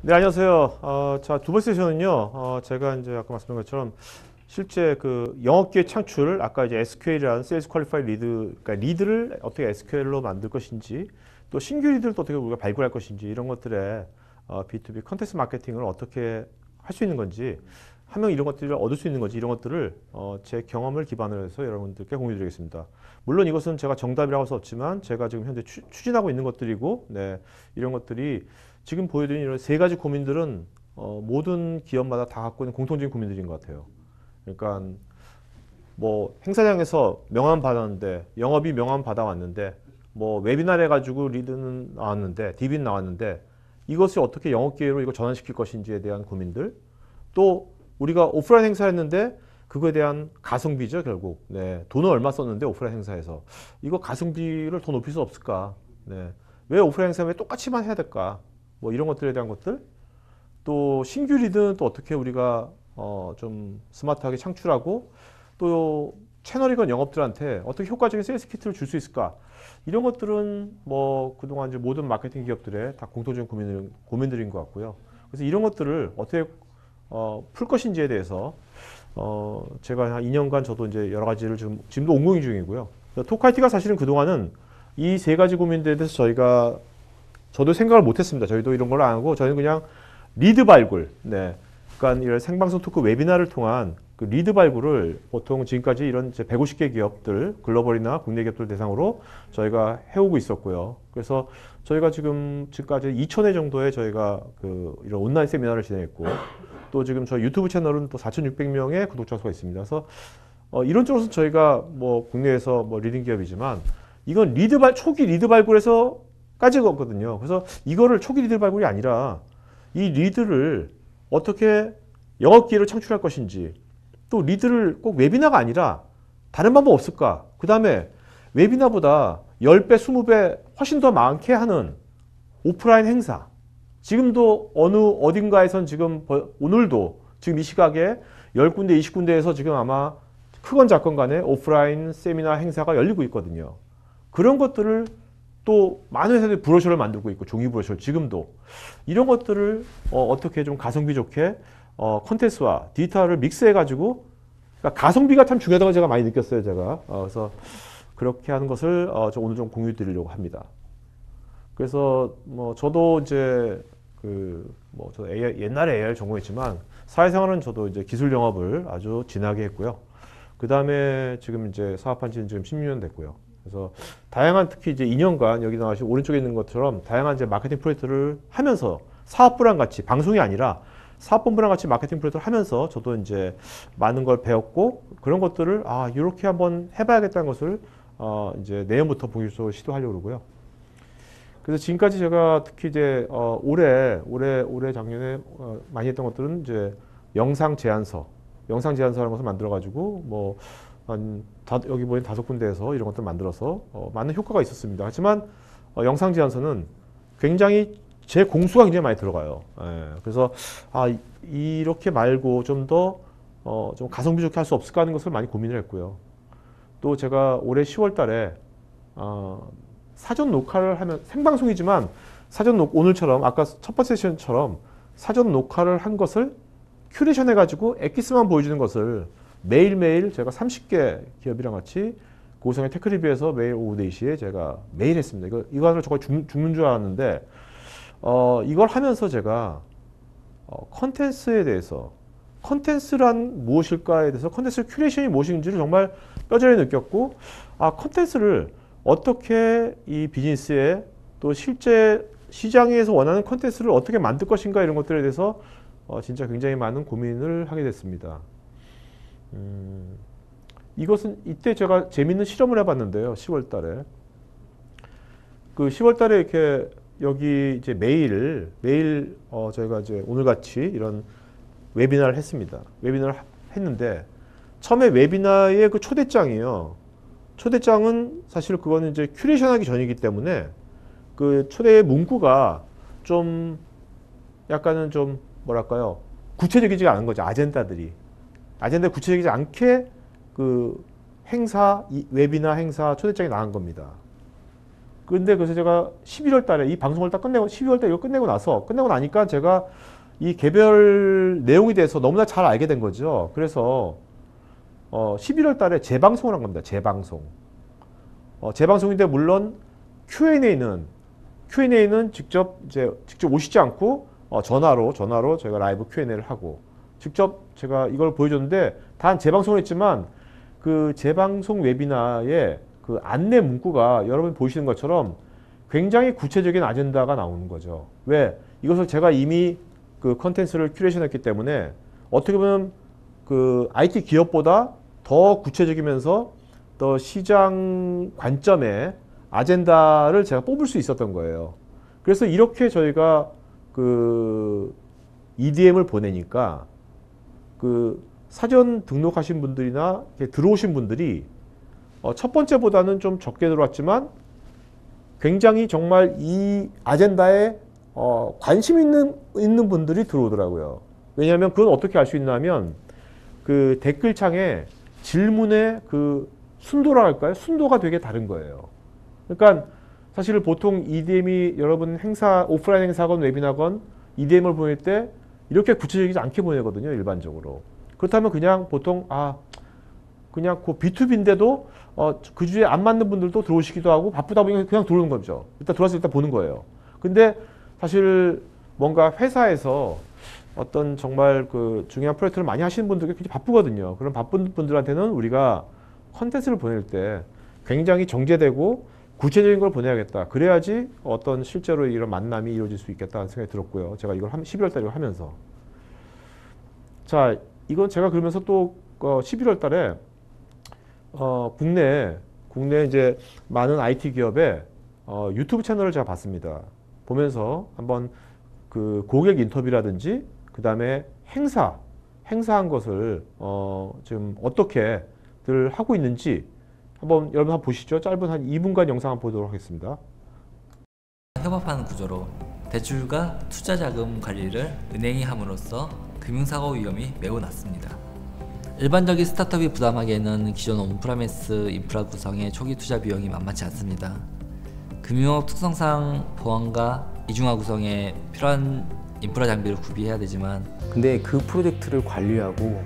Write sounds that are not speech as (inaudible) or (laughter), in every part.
네, 안녕하세요. 어, 자, 두 번째 세션은요, 어, 제가 이제 아까 말씀드린 것처럼 실제 그 영업기회 창출, 아까 이제 SQL이라는 Sales Qualified Lead, 그러니까 리드를 어떻게 SQL로 만들 것인지, 또 신규 리드를 또 어떻게 우리가 발굴할 것인지, 이런 것들의 어, B2B 컨텐츠 마케팅을 어떻게 할 수 있는 건지, 하면 이런 것들을 얻을 수 있는 건지, 이런 것들을 어, 제 경험을 기반으로 해서 여러분들께 공유 드리겠습니다. 물론 이것은 제가 정답이라고 할 수 없지만, 제가 지금 현재 추, 추진하고 있는 것들이고, 네, 이런 것들이 지금 보여드린 이런 세 가지 고민들은 어, 모든 기업마다 다 갖고 있는 공통적인 고민들인 것 같아요. 그러니까 뭐 행사장에서 명함 받았는데 영업이 명함 받아왔는데 뭐 웨비날 해가지고 리드는 나왔는데 DB는 나왔는데 이것을 어떻게 영업 기회로 이거 전환시킬 것인지에 대한 고민들 또 우리가 오프라인 행사했는데 그거에 대한 가성비죠 결국. 네 돈을 얼마 썼는데 오프라인 행사에서. 이거 가성비를 더 높일 수 없을까? 네 왜 오프라인 행사 왜 똑같이만 해야 될까 뭐 이런 것들에 대한 것들 또 신규 lead는 또 어떻게 우리가 어 좀 스마트하게 창출하고 또 채널이건 영업들한테 어떻게 효과적인 sales kit를 줄 수 있을까 이런 것들은 뭐 그동안 이제 모든 마케팅 기업들의 다 공통적인 고민들, 고민들인 것 같고요. 그래서 이런 것들을 어떻게 어, 풀 것인지에 대해서 어, 제가 한 2년간 저도 이제 여러 가지를 지금 지금도 고민 중이고요. 토크아이티가 사실은 그동안은 이 세 가지 고민들에 대해서 저희가 저도 생각을 못했습니다. 저희도 이런 걸 안 하고 저희는 그냥 lead 발굴, 네, 그러니까 이런 생방송 토크 webinar를 통한 그 lead 발굴을 보통 지금까지 이런 이제 150개 기업들 글로벌이나 국내 기업들 대상으로 저희가 해오고 있었고요. 그래서 저희가 지금 지금까지 2,000회 정도의 저희가 그 이런 온라인 세미나를 진행했고 또 지금 저희 유튜브 채널은 또 4,600명의 구독자 수가 있습니다. 그래서 어, 이런 쪽으로서 저희가 뭐 국내에서 뭐 leading 기업이지만 이건 lead 발 초기 lead 발굴에서 가치가 없거든요. 그래서 이거를 초기 lead 발굴이 아니라 이 lead를 어떻게 영업 기회를 창출할 것인지 또 lead를 꼭 webinar가 아니라 다른 방법 없을까? 그 다음에 webinar보다 10배, 20배 훨씬 더 많게 하는 오프라인 행사. 지금도 어느 어딘가에선 지금 오늘도 지금 이 시각에 10군데, 20군데에서 지금 아마 크건 작건 간에 오프라인 세미나 행사가 열리고 있거든요. 그런 것들을 또 많은 회사들이 브로셔를 만들고 있고 종이 브로셔 지금도 이런 것들을 어, 떻게 좀 가성비 좋게 어, 콘텐츠와 디지털을 믹스해 가지고 그러니까 가성비가 참 중요하다고 제가 많이 느꼈어요 제가 어, 그래서 그렇게 하는 것을 어, 저 오늘 좀 공유 드리려고 합니다. 그래서 뭐 저도 이제 그뭐 저 옛날에 AR 전공했지만 사회생활은 저도 이제 기술 영업을 아주 진하게 했고요. 그 다음에 지금 이제 사업한 지는 지금 16년 됐고요. 그래서 다양한 특히 이제 2년간 여기 나와시 오른쪽에 있는 것처럼 다양한 이제 마케팅 프로젝트를 하면서 사업부랑 같이 방송이 아니라 사업본부랑 같이 마케팅 프로젝트를 하면서 저도 이제 많은 걸 배웠고 그런 것들을 아 이렇게 한번 해봐야겠다는 것을 어 이제 내년부터 본격적으로 시도하려고 그러고요. 그래서 지금까지 제가 특히 이제 어 올해 올해 올해 작년에 어 많이 했던 것들은 이제 영상 제안서, 영상 제안서라는 것을 만들어 가지고 뭐 한 다, 여기 보이는 다섯 군데에서 이런 것들 만들어서 어, 많은 효과가 있었습니다. 하지만 어, 영상 제안서는 굉장히 제 공수가 굉장히 많이 들어가요. 예, 그래서 아 이렇게 말고 좀더 어, 좀 가성비 좋게 할 수 없을까 하는 것을 많이 고민을 했고요. 또 제가 올해 10월 달에 어, 사전 녹화를 하면 생방송이지만 사전 녹 오늘처럼 아까 첫 번째 세션처럼 사전 녹화를 한 것을 큐레이션 해가지고 엑기스만 보여주는 것을 매일매일 제가 30개 기업이랑 같이 고우성의 테크리뷰에서 매일 오후 4시에 제가 매일 했습니다. 이거, 이거 하느라 저거 죽, 죽는 줄 알았는데, 어, 이걸 하면서 제가 어, 컨텐츠에 대해서 컨텐츠란 무엇일까에 대해서 컨텐츠 curation이 무엇인지를 정말 뼈저리 느꼈고 아 컨텐츠를 어떻게 이 비즈니스에 또 실제 시장에서 원하는 컨텐츠를 어떻게 만들 것인가 이런 것들에 대해서 어, 진짜 굉장히 많은 고민을 하게 됐습니다. 음, 이것은 이때 제가 재밌는 실험을 해봤는데요. 10월 달에. 그 10월 달에 이렇게 여기 이제 메일, 메일, 어, 저희가 이제 오늘 같이 이런 webinar를 했습니다. webinar를 했는데, 처음에 webinar의 그 초대장이에요. 초대장은 사실 그거는 이제 큐레이션 하기 전이기 때문에 그 초대 문구가 좀 약간은 좀 뭐랄까요. 구체적이지 않은 거죠. 아젠다들이. 아젠다 구체적이지 않게 그 행사, 웨비나 행사 초대장이 나간 겁니다. 근데 그래서 제가 11월 달에 이 방송을 딱 끝내고 12월 달에 이거 끝내고 나서 끝내고 나니까 제가 이 개별 내용에 대해서 너무나 잘 알게 된 거죠. 그래서 어 11월 달에 재방송을 한 겁니다. 재방송. 어 재방송인데 물론 Q&A는 Q&A는 직접 이제 직접 오시지 않고 어 전화로 전화로 제가 라이브 Q&A를 하고 직접 제가 이걸 보여줬는데 단 재방송을 했지만 그 재방송 webinar에 그 안내 문구가 여러분 보시는 것처럼 굉장히 구체적인 아젠다가 나오는 거죠. 왜? 이것을 제가 이미 그 컨텐츠를 큐레이션 했기 때문에 어떻게 보면 그 IT 기업보다 더 구체적이면서 더 시장 관점의 아젠다를 제가 뽑을 수 있었던 거예요. 그래서 이렇게 저희가 그 EDM을 보내니까 그 사전 등록하신 분들이나 들어오신 분들이 어, 첫 번째보다는 좀 적게 들어왔지만 굉장히 정말 이 아젠다에 어, 관심 있는 있는 분들이 들어오더라고요. 왜냐하면 그건 어떻게 알 수 있냐면 그 댓글창에 질문의 그 순도라 할까요? 순도가 되게 다른 거예요. 그러니까 사실 보통 EDM이 여러분 행사 오프라인 행사건 웨비나건 EDM을 보낼 때 이렇게 구체적이지 않게 보내거든요 일반적으로. 그렇다면 그냥 보통 아 그냥 그 B2B인데도 어, 그 주에 안 맞는 분들도 들어오시기도 하고 바쁘다 보니까 그냥 들어오는 거죠. 일단 들어와서 일단 보는 거예요. 근데 사실 뭔가 회사에서 어떤 정말 그 중요한 프로젝트를 많이 하시는 분들이 굉장히 바쁘거든요. 그런 바쁜 분들한테는 우리가 컨텐츠를 보낼 때 굉장히 정제되고 구체적인 걸 보내야겠다. 그래야지 어떤 실제로 이런 만남이 이루어질 수 있겠다는 생각이 들었고요. 제가 이걸 12월 달에 하면서. 자, 이건 제가 그러면서 또 어, 11월 달에 어, 국내 국내 이제 많은 IT 기업의 어, 유튜브 채널을 제가 봤습니다. 보면서 한번 그 고객 인터뷰라든지 그 다음에 행사 행사한 것을 어, 지금 어떻게들 하고 있는지 한번 여러분 한번 보시죠. 짧은 한 2분간 영상 한번 보도록 하겠습니다. 협업하는 구조로 대출과 투자 자금 관리를 은행이 함으로써 금융사고 위험이 매우 낮습니다. 일반적인 스타트업이 부담하기에는 기존 온프라미스 인프라 구성의 초기 투자 비용이 만만치 않습니다. 금융업 특성상 보안과 이중화 구성에 필요한 인프라 장비를 구비해야 되지만 근데 그 프로젝트를 관리하고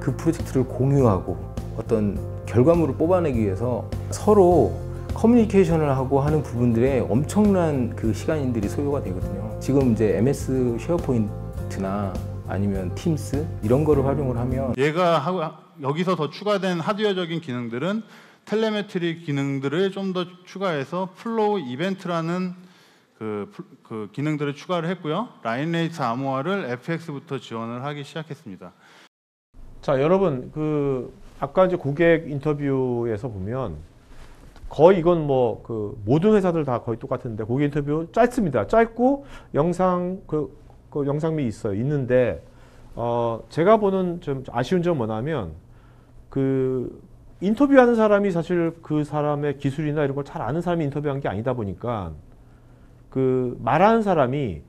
그 프로젝트를 공유하고 어떤 결과물을 뽑아내기 위해서 서로 커뮤니케이션을 하고 하는 부분들에 엄청난 그 시간인들이 소요가 되거든요. 지금 이제 MS SharePoint나 아니면 Teams 이런 거를 활용을 하면 얘가 하고 여기서 더 추가된 하드웨어적인 기능들은 telemetry 기능들을 좀 더 추가해서 flow event라는 그, 플- 그 기능들을 추가를 했고요. line rate 암호화를 FX부터 지원을 하기 시작했습니다. 자, 여러분 그 아까 이제 고객 인터뷰에서 보면 거의 이건 뭐 그 모든 회사들 다 거의 똑같은데 고객 인터뷰 짧습니다. 짧고 영상 그, 그 영상미 있어요. 있는데 어 제가 보는 좀 아쉬운 점은 뭐냐면 그 인터뷰하는 사람이 사실 그 사람의 기술이나 이런 걸 잘 아는 사람이 인터뷰한 게 아니다 보니까 그 말하는 사람이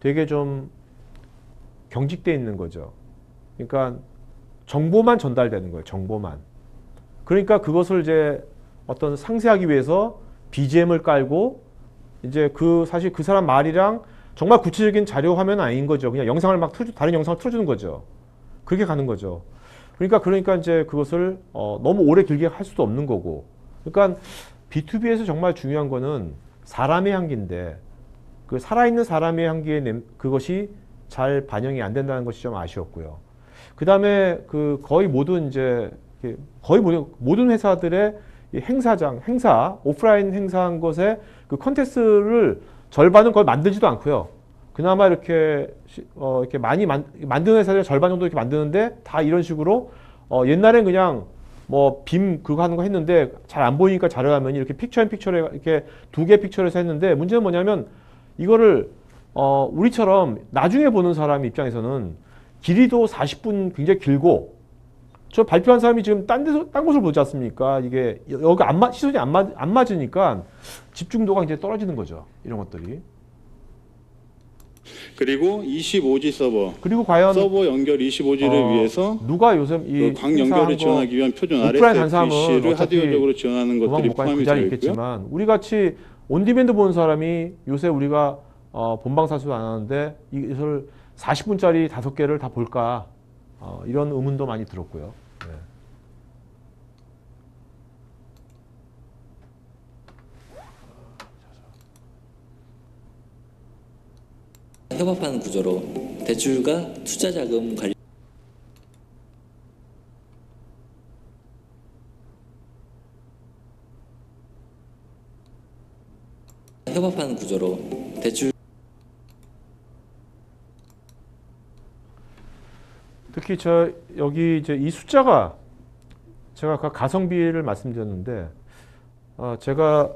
되게 좀 경직돼 있는 거죠. 그러니까 정보만 전달되는 거예요. 정보만. 그러니까 그것을 이제 어떤 상세하기 위해서 BGM을 깔고 이제 그 사실 그 사람 말이랑 정말 구체적인 자료 화면 아닌 거죠. 그냥 영상을 막 틀어 다른 영상을 틀어주는 거죠. 그렇게 가는 거죠. 그러니까 그러니까 이제 그것을 어, 너무 오래 길게 할 수도 없는 거고. 그러니까 B2B에서 정말 중요한 거는 사람의 향기인데 그 살아있는 사람의 향기의 냄, 그것이 잘 반영이 안 된다는 것이 좀 아쉬웠고요. 그 다음에 그 거의 모든 이제 거의 모든, 모든 회사들의 이 행사장, 행사, 오프라인 행사한 것에 그 컨텐츠를 절반은 거의 만들지도 않고요. 그나마 이렇게 시- 어, 이렇게 많이 만, 만드는 회사들 절반 정도 이렇게 만드는데 다 이런 식으로 어, 옛날엔 그냥 뭐 빔 그거 하는 거 했는데 잘 안 보이니까 자료화면이 이렇게 픽처 인 픽처를 이렇게 두 개 픽처에서 했는데 문제는 뭐냐면 이거를 어, 우리처럼 나중에 보는 사람 입장에서는 길이도 40분 굉장히 길고 저 발표한 사람이 지금 딴 데서 딴 곳을 보지 않습니까? 이게 여- 여기 안 맞, 시선이 안, 맞, 안 맞으니까 집중도가 이제 떨어지는 거죠. 이런 것들이. 그리고 25G 서버, 그리고 과연 서버 연결 25G를 어, 위해서 누가 요즘 이 그광 행사한 연결을 거 지원하기 위한 표준 어차피 하드웨어적으로 지원하는 것들이 포함이 그 되어. 있겠지만 우리 같이 on-demand 보는 사람이 요새 우리가 어, 본방 사수 안 하는데 이것을 40분짜리 다섯 개를 다 볼까 어, 이런 의문도 많이 들었고요. 네. 협업하는 구조로 대출과 투자 자금 관리 협업하는 구조로 대출 특히 저 여기 이제 이 숫자가 제가 아까 가성비를 말씀드렸는데 어, 제가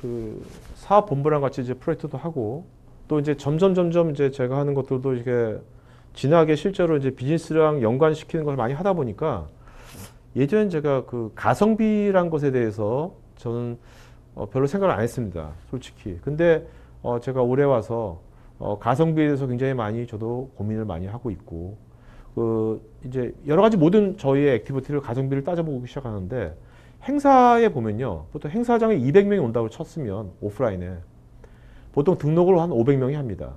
그 사업 본부랑 같이 이제 프로젝트도 하고 또 이제 점점 점점 이제 제가 하는 것들도 이게 진하게 실제로 이제 비즈니스랑 연관시키는 걸 많이 하다 보니까 예전엔 제가 그 가성비란 것에 대해서 저는 어, 별로 생각을 안 했습니다. 솔직히. 근데 어, 제가 올해 와서 어, 가성비에 대해서 굉장히 많이 저도 고민을 많이 하고 있고 그 이제 여러 가지 모든 저희의 activity를 가성비를 따져보기 시작하는데 행사에 보면요. 보통 행사장에 200명이 온다고 쳤으면 오프라인에 보통 등록을 한 500명이 합니다.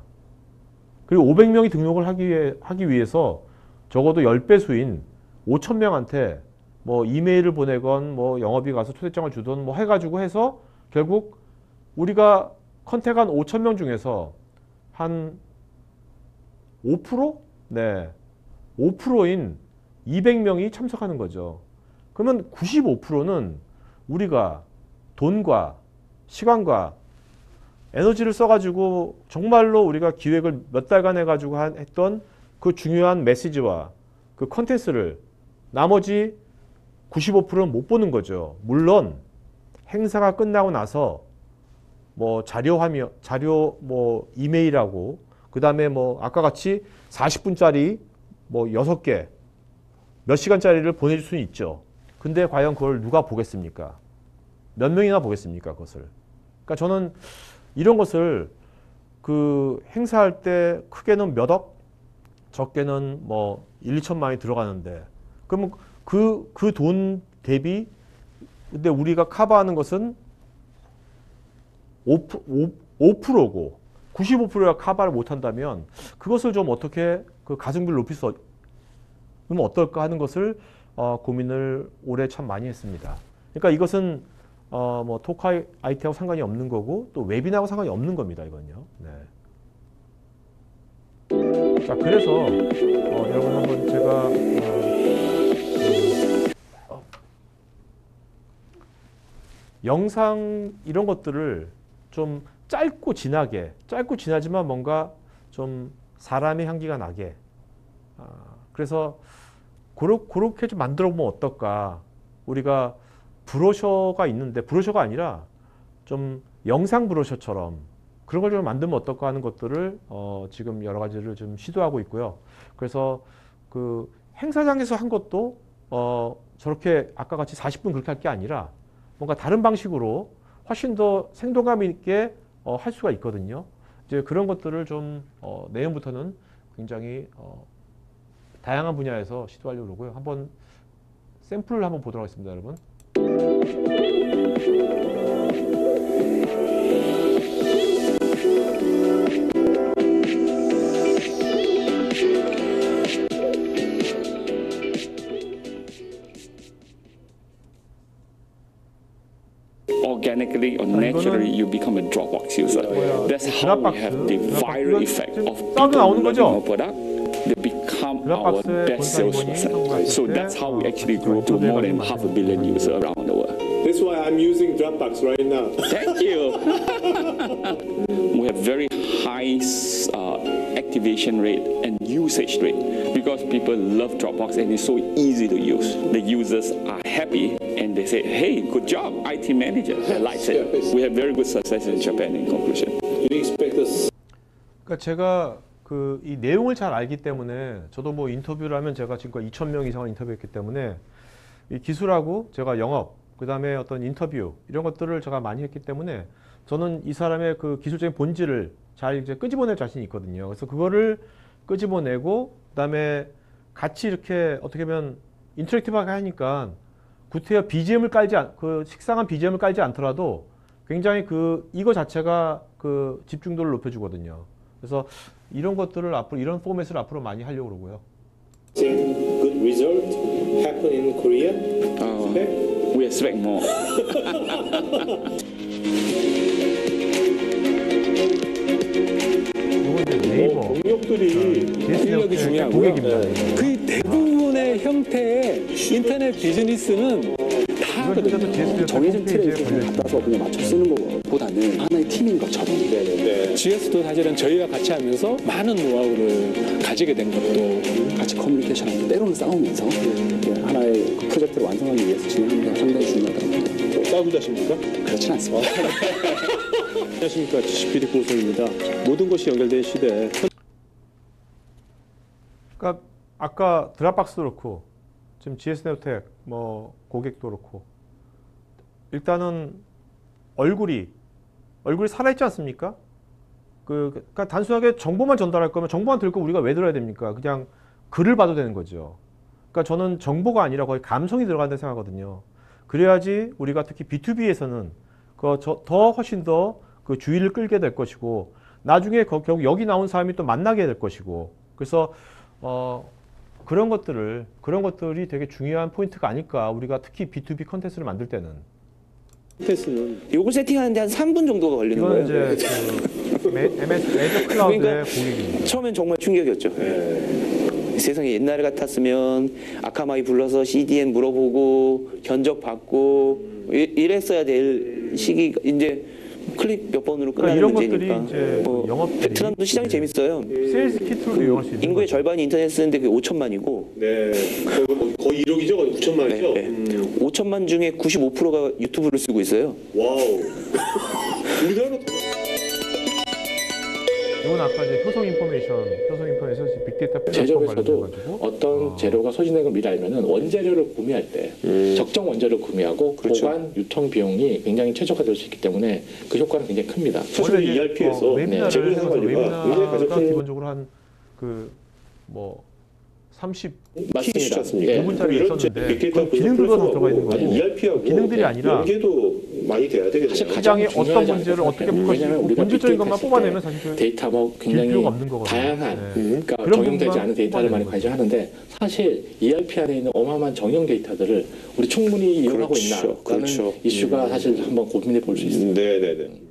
그리고 500명이 등록을 하기, 위해, 하기 위해서 적어도 10배 수인 5,000명한테 뭐 이메일을 보내건 뭐 영업이 가서 초대장을 주던 뭐 해가지고 해서 결국 우리가 컨택한 5,000명 중에서 한 5%? 네. 5%인 200명이 참석하는 거죠. 그러면 95%는 우리가 돈과 시간과 에너지를 써가지고 정말로 우리가 기획을 몇 달간 해가지고 한- 했던 그 중요한 메시지와 그 컨텐츠를 나머지 95%는 못 보는 거죠. 물론 행사가 끝나고 나서 뭐 자료 화면, 자료 뭐 이메일하고 그 다음에 뭐 아까 같이 40분짜리 뭐 여섯 개, 몇 시간짜리를 보내줄 수는 있죠. 근데 과연 그걸 누가 보겠습니까? 몇 명이나 보겠습니까? 그것을. 그러니까 저는 이런 것을 그 행사할 때 크게는 몇 억, 적게는 뭐 1, 2천만이 들어가는데 그러면 그, 그 돈 대비 근데 우리가 커버하는 것은 5, 5%고 95%가 커버를 못한다면 그것을 좀 어떻게 그 가성비를 높일 수 그러면 어떨까 하는 것을 어, 고민을 올해 참 많이 했습니다. 그러니까 이것은 어, 뭐 토크 아이- IT하고 상관이 없는 거고 또 웨비나하고 상관이 없는 겁니다. 이건요. 네. 자 그래서 어, 여러분 한번 제가 어, 그, 어, 영상 이런 것들을 좀 짧고 진하게 짧고 진하지만 뭔가 좀 사람의 향기가 나게 아, 그래서 그렇, 그렇게 좀 만들어 보면 어떨까 우리가 브로셔가 있는데 브로셔가 아니라 좀 영상 브로셔처럼 그런 걸 좀 만들면 어떨까 하는 것들을 어, 지금 여러 가지를 좀 시도하고 있고요. 그래서 그 행사장에서 한 것도 어, 저렇게 아까 같이 40분 그렇게 할 게 아니라 뭔가 다른 방식으로 훨씬 더 생동감 있게 어, 할 수가 있거든요. 이제 그런 것들을 좀 어, 내년부터는 굉장히 어, 다양한 분야에서 시도하려고 그러고요. 한번 샘플을 한번 보도록 하겠습니다, 여러분. naturally you become a Dropbox user. That's how we have the viral effect of people loving our product. They become our best salesperson. So that's how we actually grow to more than half a billion users around the world. That's why I'm using Dropbox right now. (laughs) Thank you. (laughs) we have very high uh, activation rate and usage rate because people love Dropbox and it's so easy to use. The users are happy and they say, "Hey, good job, IT manager." I like it. We have very good success in Japan. In conclusion. Do you expect us 그러니까 제가 그 이 내용을 잘 알기 때문에 저도 뭐 인터뷰를 하면 제가 지금까지 2천 명 이상을 인터뷰했기 때문에 이 기술하고 제가 영업 그 다음에 어떤 인터뷰 이런 것들을 제가 많이 했기 때문에 저는 이 사람의 그 기술적인 본질을 잘 이제 끄집어낼 자신이 있거든요. 그래서 그거를 끄집어내고 그 다음에 같이 이렇게 어떻게 보면 인터랙티브하게 하니까 구태여 BGM을 깔지 않, 그 식상한 BGM을 깔지 않더라도 굉장히 그 이거 자체가 그 집중도를 높여주거든요. 그래서 이런 것들을 앞으로 이런 포맷을 앞으로 많이 하려고 그러고요. Same good result happen in Korea. Okay. we expect more. 이건 이제 네이버 공역들이 실력이 중요하고요. 고객입니다. 그 대부분의 형태의 인터넷 비즈니스는 다 정해진 틀에. 갖다서 그냥 맞춰 쓰는 것보다는 하나의 팀인 것처럼 네. GS도 사실은 저희와 같이 하면서 많은 노하우를 가지게 된 것도 같이 커뮤니케이션 하면서 때로는 싸우면서 예, 하나의 그 프로젝트를 완성하기 위해서 진행하는 게 상당히 중요하다고 봅니다. 싸우자십니까? 그렇진 않습니다. (laughs) 안녕하십니까. GCPD 고소입니다. 모든 것이 연결된 시대에 그러니까 아까 드랍박스도 그렇고 지금 GS 네오텍 뭐 고객도 그렇고 일단은 얼굴이 얼굴이 살아있지 않습니까? 그 그러니까 단순하게 정보만 전달할 거면 정보만 들고 우리가 왜 들어야 됩니까? 그냥 글을 봐도 되는 거죠. 그러니까 저는 정보가 아니라 거의 감성이 들어간다고 생각하거든요. 그래야지 우리가 특히 B2B에서는 그 더 훨씬 더 그 주의를 끌게 될 것이고 나중에 거- 결국 여기 나온 사람이 또 만나게 될 것이고 그래서 어 그런 것들을 그런 것들이 되게 중요한 포인트가 아닐까 우리가 특히 B2B 컨텐츠를 만들 때는 요거 세팅하는데 한 3분 정도가 걸리는 이건 거예요. 이제 그 매- MS Azure 클라우드의 그러니까 고객입니다. 처음엔 정말 충격이었죠. 세상에 옛날 같았으면 Akamai 불러서 CDN 물어보고 견적 받고 이- 이랬어야 될 시기가 이제 클릭 몇 번으로 그러니까 끝나는 이런 것들이 문제니까. 이제 뭐 영업들이 베트남도 시장이 재밌어요. sales kit로 이용할 수 있는 인구의. 절반이 인터넷 쓰는데 그게 5천만이고 네. 거의, 거의 1억이죠? 거의 9천만이죠? 네, 네. 음. 5천만 중에 95%가 유튜브를 쓰고 있어요. wow. (laughs) 우리나라가 이건 아까 이제 효성 인포메이션, 효성 인포메이션 빅데이터 플랫폼 관련돼가지고 어떤 재료가 소진된 걸 미리 알면은 원재료를 구매할 때 적정 원재료를 구매하고 그렇죠. 보관, 유통 비용이 굉장히 최저화될 수 있기 때문에 그 효과는 굉장히 큽니다. 사실 ERP에서 어, 웨비나를 재고 해서 관리가 기본적으로 한그 뭐 30, 키이시지 않습니까? 예. 5분짜리 이런 제 있었는데 그 기능들도 다 들어가 있는 아니, 거고 ERP하고 기능들이 아니라 연계도 많이 돼야 되겠네요. 사실 가장 시장에 어떤 문제를 어떻게 생각해요. 풀 왜냐하면 것이고 우리가 본질적인 것만 뽑아내면 사실 그 데이터 뭐 굉장히 없는 거거든요. 다양한 네. 그러니까 부분만 않은 데이터를 많이 관리하는데 사실 ERP 안에 있는 어마어마한 정형 데이터들을 우리 충분히 이용하고 그렇죠. 있나라는 그렇죠. 이슈가 사실 한번 고민해 볼 수 있습니다. 네 네 네.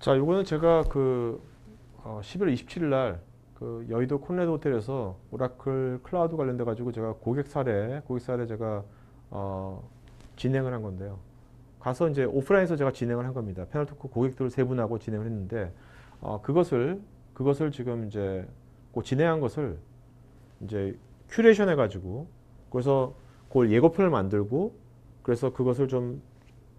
자, 요거는 제가 그 어, 11월 27일 날 그 여의도 콘래드 호텔에서 오라클 클라우드 관련돼 가지고 제가 고객 사례, 고객 사례 제가 어, 진행을 한 건데요. 가서 이제 오프라인에서 제가 진행을 한 겁니다. 패널 토크 고객들 세 분하고 진행을 했는데 어, 그것을 그것을 지금 이제 그 진행한 것을 이제 큐레이션 해가지고 그래서 그걸 예고편을 만들고 그래서 그것을 좀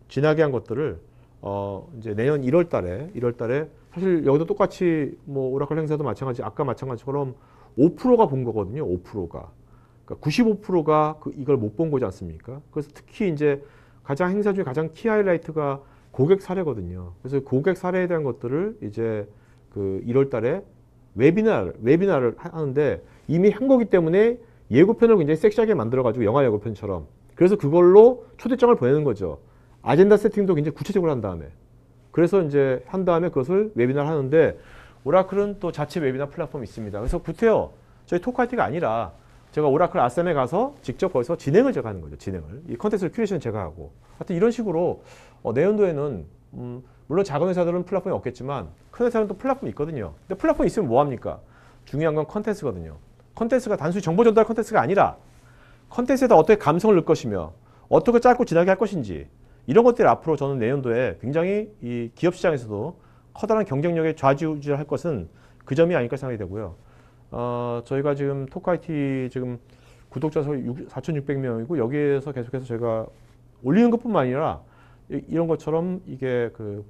진하게 한 것들을 어 이제 내년 1월 달에 1월 달에 사실 여기도 똑같이 뭐 오라클 행사도 마찬가지 아까 마찬가지처럼 5%가 본 거거든요. 5%가. 그러니까 95%가 그 이걸 못 본 거지 않습니까? 그래서 특히 이제 가장 행사 중에 가장 키 하이라이트가 고객 사례거든요. 그래서 고객 사례에 대한 것들을 이제 그 1월 달에 웨비나를 웨비나를 하- 하는데 이미 한 거기 때문에 예고편을 굉장히 섹시하게 만들어 가지고 영화 예고편처럼 그래서 그걸로 초대장을 보내는 거죠. 아젠다 세팅도 굉장히 구체적으로 한 다음에 그래서 이제 한 다음에 그것을 webinar를 하는데 오라클은 또 자체 웨비나 플랫폼이 있습니다. 그래서 구태여 저희 토크아이티가 아니라 제가 오라클 아셈에 가서 직접 거기서 진행을 제가 하는 거죠. 진행을 이 컨텐츠 큐레이션 제가 하고 하여튼 이런 식으로 어, 내년도에는 음, 물론 작은 회사들은 플랫폼이 없겠지만 큰 회사는 또 플랫폼이 있거든요. 근데 플랫폼이 있으면 뭐 합니까? 중요한 건 컨텐츠거든요. 컨텐츠가 단순히 정보 전달 컨텐츠가 아니라 컨텐츠에다 어떻게 감성을 넣을 것이며 어떻게 짧고 진하게 할 것인지 이런 것들이 앞으로 저는 내년도에 굉장히 이 기업 시장에서도 커다란 경쟁력에 좌지우지를 할 것은 그 점이 아닐까 생각이 되고요. 어, 저희가 지금 토크아이티 지금 구독자 수 4,600명이고 여기에서 계속해서 제가 올리는 것뿐만 아니라 이- 이런 것처럼 이게 그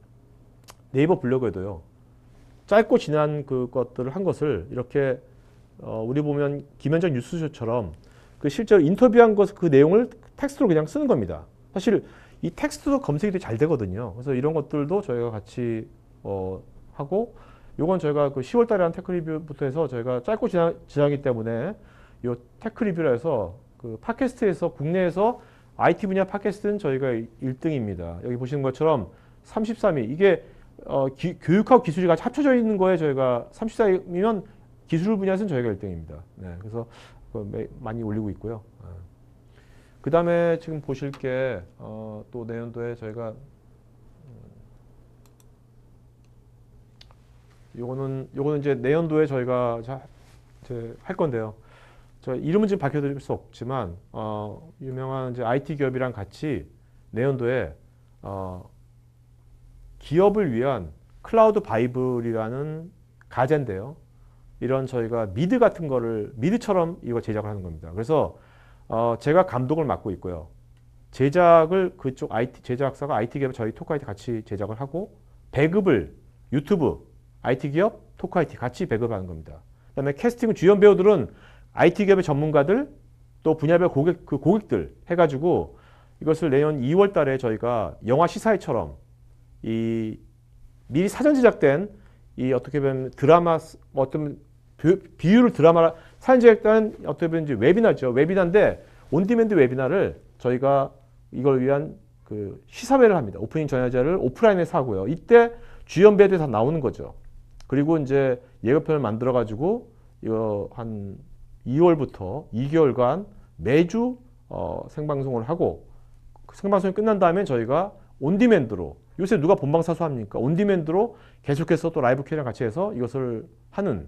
네이버 블로그에도요. 짧고 진한 그 것들을 한 것을 이렇게 어, 우리 보면 김현정 뉴스쇼처럼 그 실제로 인터뷰한 것 그 내용을 텍스트로 그냥 쓰는 겁니다. 사실 이 텍스트도 검색이 잘 되거든요. 그래서 이런 것들도 저희가 같이 어, 하고 요건 저희가 그 10월 달에 한 tech review부터 해서 저희가 짧고 진하, 진하기 때문에 요 tech review라 해서 그 팟캐스트에서 국내에서 IT 분야 팟캐스트는 저희가 1등입니다. 여기 보시는 것처럼 33위 이게 어, 기- 교육하고 기술이 같이 합쳐져 있는 거에 저희가 34위면 기술 분야에서는 저희가 1등입니다. 네, 그래서 매- 많이 올리고 있고요. 그 다음에 지금 보실 게 어, 또 내년도에 저희가 음, 요거는 요거는 이제 내년도에 저희가 자, 이제 할 건데요. 저 이름은 지금 밝혀드릴 수 없지만 어, 유명한 이제 IT 기업이랑 같이 내년도에 어, 기업을 위한 클라우드 바이블이라는 가제인데요. 이런 저희가 미드 같은 거를 미드처럼 이거 제작을 하는 겁니다. 그래서 어, 제가 감독을 맡고 있고요. 제작을 그쪽 IT 제작사가 IT 기업 저희 토크 IT 같이 제작을 하고 배급을 유튜브 IT 기업 토크 IT 같이 배급하는 겁니다. 그다음에 캐스팅 주연 배우들은 IT 기업의 전문가들 또 분야별 고객 그 고객들 해가지고 이것을 내년 2월 달에 저희가 영화 시사회처럼 이 미리 사전 제작된 이 어떻게 보면 드라마 스- 어떤 비- 비유를 드라마 사전 제작된 어떻게 보면 이제 webinar죠. webinar인데 on-demand webinar를 저희가 이걸 위한 그 시사회를 합니다. 오프닝 전야제를 오프라인에서 하고요. 이때 주연 배우들이 다 나오는 거죠. 그리고 이제 예고편을 만들어 가지고 이거 한 2월부터 2개월간 매주 어, 생방송을 하고 그 생방송이 끝난 다음에 저희가 on-demand로 요새 누가 본방사수 합니까? on-demand로 계속해서 또 라이브 캐리랑 같이 해서 이것을 하는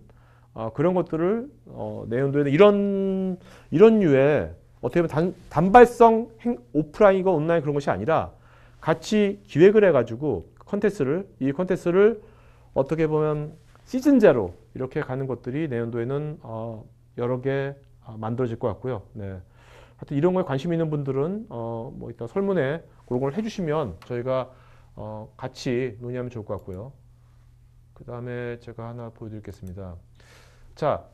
어, 그런 것들을 어, 내년도에는 이런 이런 류의 어떻게 보면 단, 단발성 행, 오프라인과 온라인 그런 것이 아니라 같이 기획을 해가지고 컨텐츠를 이 컨텐츠를 어떻게 보면 시즌제로 이렇게 가는 것들이 내년도에는 어, 여러 개 아, 만들어질 것 같고요. 네. 하여튼 이런 거에 관심 있는 분들은 어, 뭐 이따 설문에 그런 걸 해주시면 저희가 어, 같이 논의하면 좋을 것 같고요. 그 다음에 제가 하나 보여드리겠습니다. 자,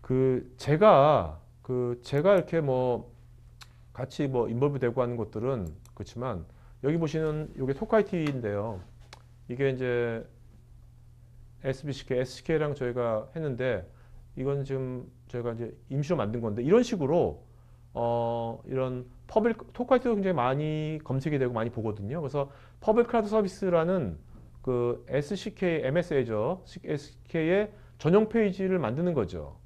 그 제가 그 제가 이렇게 뭐 같이 뭐 인볼브 되고 하는 것들은 그렇지만 여기 보시는 이게 토카이티인데요. 이게 이제 SBCK, SK랑 저희가 했는데 이건 지금 저희가 이제 임시로 만든 건데 이런 식으로 어 이런 퍼블 토카이트도 굉장히 많이 검색이 되고 많이 보거든요. 그래서 퍼블 클라우드 서비스라는 그 SCK, MSA죠. SK의 전용 페이지를 만드는 거죠.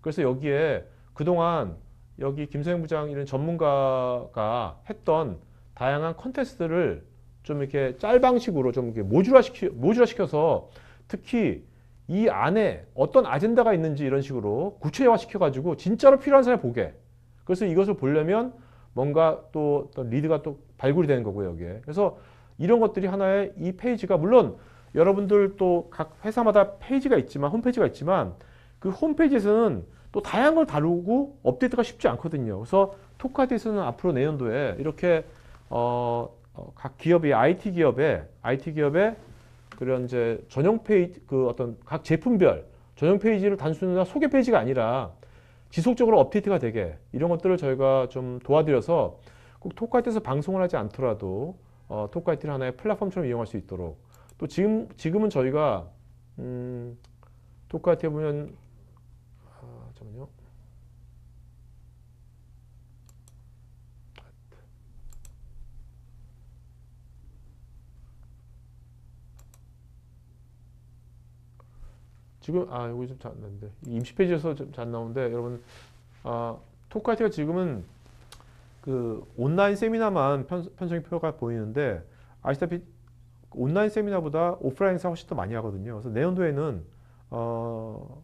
그래서 여기에 그동안 여기 김소영 부장 이런 전문가가 했던 다양한 컨테스트를 좀 이렇게 짤방식으로 좀 이렇게 모듈화 시키 모듈화 시켜서 특히 이 안에 어떤 아젠다가 있는지 이런 식으로 구체화 시켜가지고 진짜로 필요한 사람이 보게. 그래서 이것을 보려면 뭔가 또 리드가 또 발굴이 되는 거고요, 여기에. 그래서 이런 것들이 하나의 이 페이지가 물론 여러분들 또 각 회사마다 페이지가 있지만 홈페이지가 있지만 그 홈페이지에서는 또 다양한 걸 다루고 업데이트가 쉽지 않거든요. 그래서 토크아이티에서는 앞으로 내년도에 이렇게 어, 어, 각 기업이 IT 기업에 IT 기업에 그런 이제 전용 페이지 그 어떤 각 제품별 전용 페이지를 단순한 소개 페이지가 아니라 지속적으로 업데이트가 되게 이런 것들을 저희가 좀 도와드려서 꼭 토크아이티에서 방송을 하지 않더라도 어, 토크아이티를 하나의 플랫폼처럼 이용할 수 있도록 또 지금 지금은 저희가 음, 토카이트에 보면 아, 잠깐만요. 지금 아 여기 좀 잘 안 나는데 임시 페이지에서 좀 잘 나오는데 여러분 아 토크아이티가 지금은 그 온라인 세미나만 편, 편성표가 보이는데 아시다시피 온라인 세미나보다 오프라인 행사 훨씬 더 많이 하거든요. 그래서 내년도에는 어,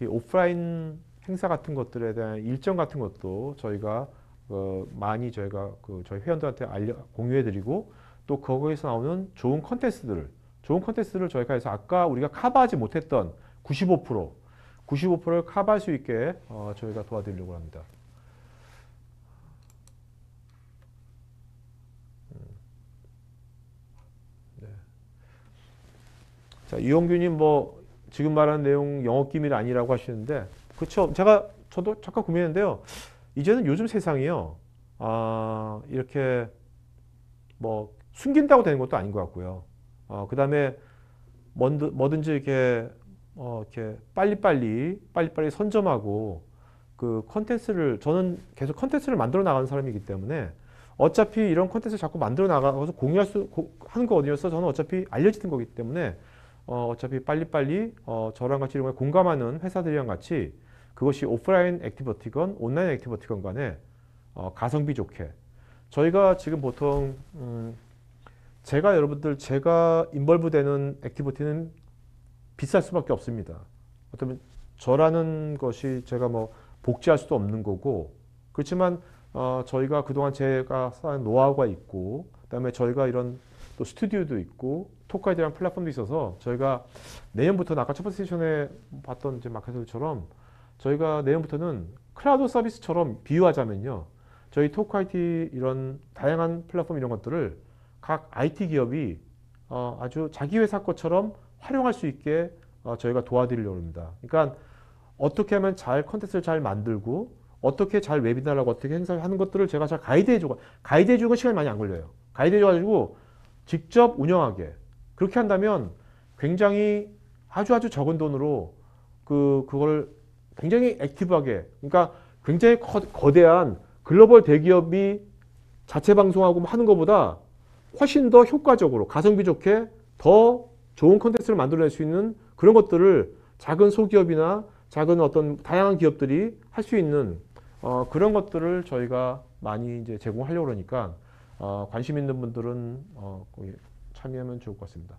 이 오프라인 행사 같은 것들에 대한 일정 같은 것도 저희가 어, 많이 저희가 그 저희 회원들한테 알려 공유해드리고 또 거기에서 나오는 좋은 컨텐츠들을 좋은 컨텐츠를 저희가 해서 아까 우리가 커버하지 못했던 95% 95%를 커버할 수 있게 어, 저희가 도와드리려고 합니다. 자 이용규님 뭐 지금 말하는 내용 영업 기밀 아니라고 하시는데 그렇죠. 제가 저도 잠깐 고민했는데요. 이제는 요즘 세상이요. 아 이렇게 뭐 숨긴다고 되는 것도 아닌 것 같고요. 어, 그 다음에 뭐든- 뭐든지 이렇게 어, 이렇게 빨리빨리 빨리빨리 선점하고 그 컨텐츠를 저는 계속 컨텐츠를 만들어 나가는 사람이기 때문에 어차피 이런 컨텐츠를 자꾸 만들어 나가서 공유할 수 고- 하는 거거든요.서 저는 어차피 알려지는 거기 때문에 어, 어차피 빨리빨리 어, 저랑 같이 이런 공감하는 회사들이랑 같이 그것이 오프라인 activity건 온라인 activity건 간에 어, 가성비 좋게 저희가 지금 보통 음, 제가 여러분들 제가 involve 되는 activity는 비쌀 수밖에 없습니다. 어쩌면 저라는 것이 제가 뭐 복제할 수도 없는 거고 그렇지만 어, 저희가 그동안 제가 쌓은 노하우가 있고 그다음에 저희가 이런 또 스튜디오도 있고 토크아이티라는 플랫폼도 있어서 저희가 내년부터는 아까 첫 번째 세션에 봤던 이제 마케터들처럼 저희가 내년부터는 클라우드 서비스처럼 비유하자면요. 저희 토크아이티 이런 다양한 플랫폼 이런 것들을 각 IT 기업이 어, 아주 자기 회사 것처럼 활용할 수 있게 어, 저희가 도와드리려고 합니다. 그러니까 어떻게 하면 잘 컨텐츠를 잘 만들고 어떻게 잘 하고 어떻게 행사를 하는 것들을 제가 잘 가이드해주고 가이드해주고 시간이 많이 안 걸려요. 가이드해줘가지고 직접 운영하게. 그렇게 한다면 굉장히 아주 아주 적은 돈으로 그 그걸 굉장히 액티브하게 그러니까 굉장히 커, 거대한 글로벌 대기업이 자체 방송하고 하는 것보다 훨씬 더 효과적으로 가성비 좋게 더 좋은 컨텐츠를 만들어낼 수 있는 그런 것들을 작은 소기업이나 작은 어떤 다양한 기업들이 할 수 있는 어, 그런 것들을 저희가 많이 이제 제공하려고 그러니까 어, 관심 있는 분들은 어, 참여하면 좋을 것 같습니다.